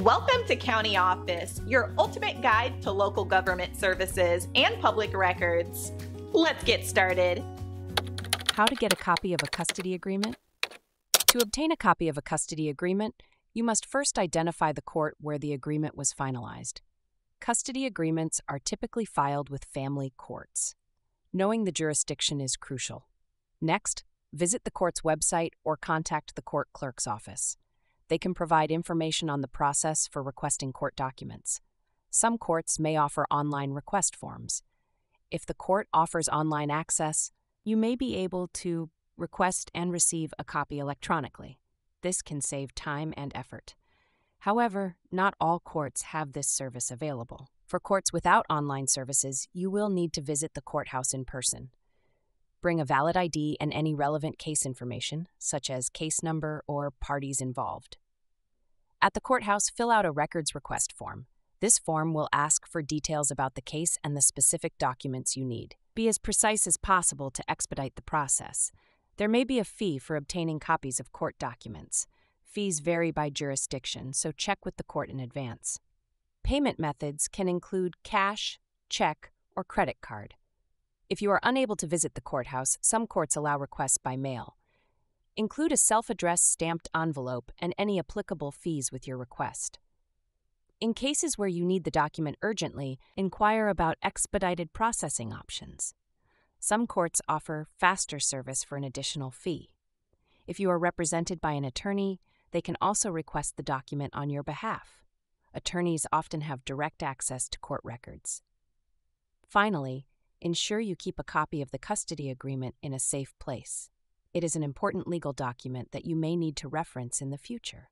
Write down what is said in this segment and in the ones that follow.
Welcome to County Office, your ultimate guide to local government services and public records. Let's get started. How to get a copy of a custody agreement? To obtain a copy of a custody agreement, you must first identify the court where the agreement was finalized. Custody agreements are typically filed with family courts. Knowing the jurisdiction is crucial. Next, visit the court's website or contact the court clerk's office. They can provide information on the process for requesting court documents. Some courts may offer online request forms. If the court offers online access, you may be able to request and receive a copy electronically. This can save time and effort. However, not all courts have this service available. For courts without online services, you will need to visit the courthouse in person. Bring a valid ID and any relevant case information, such as case number or parties involved. At the courthouse, fill out a records request form. This form will ask for details about the case and the specific documents you need. Be as precise as possible to expedite the process. There may be a fee for obtaining copies of court documents. Fees vary by jurisdiction, so check with the court in advance. Payment methods can include cash, check, or credit card. If you are unable to visit the courthouse, some courts allow requests by mail. Include a self addressed stamped envelope and any applicable fees with your request. In cases where you need the document urgently, inquire about expedited processing options. Some courts offer faster service for an additional fee. If you are represented by an attorney, they can also request the document on your behalf. Attorneys often have direct access to court records. Finally, ensure you keep a copy of the custody agreement in a safe place. It is an important legal document that you may need to reference in the future.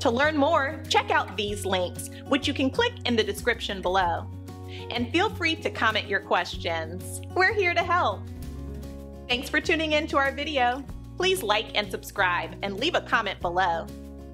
To learn more, check out these links, which you can click in the description below. And feel free to comment your questions. We're here to help. Thanks for tuning in to our video. Please like and subscribe and leave a comment below.